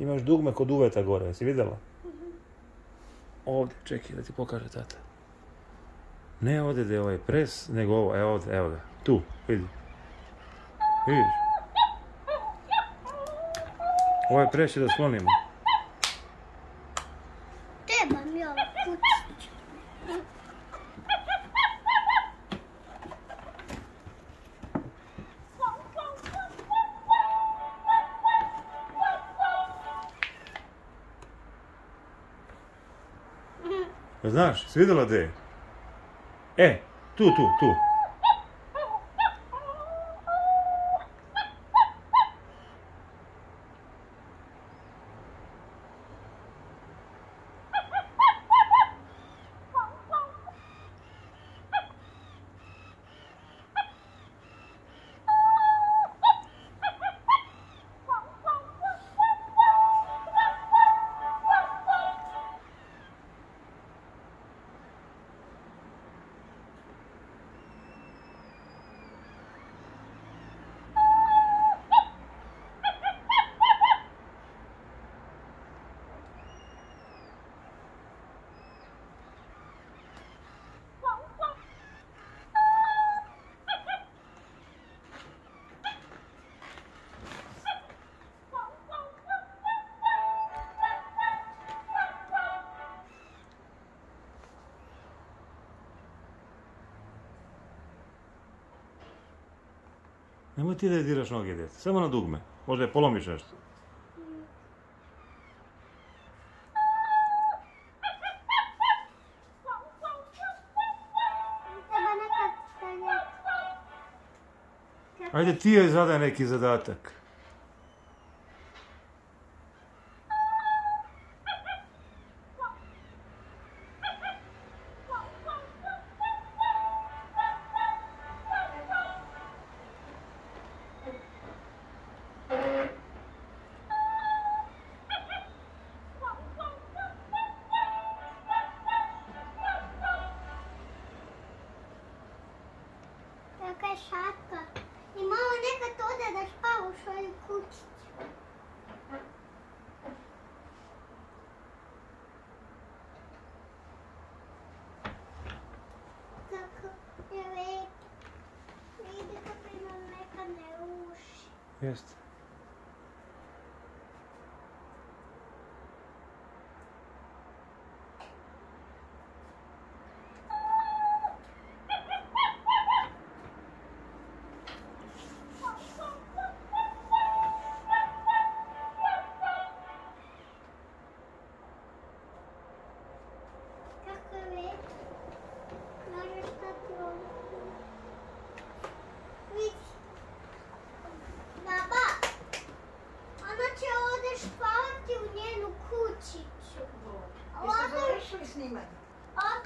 Imaš dugme kod uveta gore, jesi vidjela? Ovdje, čekaj da ti pokaže tata. Ne ovdje gdje je ovaj pres, nego ovo, evo ovdje, evo ga. Tu, vidi. Vidiš? Ovaj pres će da sklonimo. Treba mi ovo kućić. Znaš, si vidjela gdje je? E, tu, tu, tu. Нема ти да ја дираш ноги, дете. Само на дугме. Може да ја поломиш нешто. Ајде ти ја задај неки задатак. šapka. I malo nekad ode da spava u svoju kućicu. Tako je vidi kako ima neka ne uši. Jeste. spavati u njenu kućiću. Jeste završili snimanje?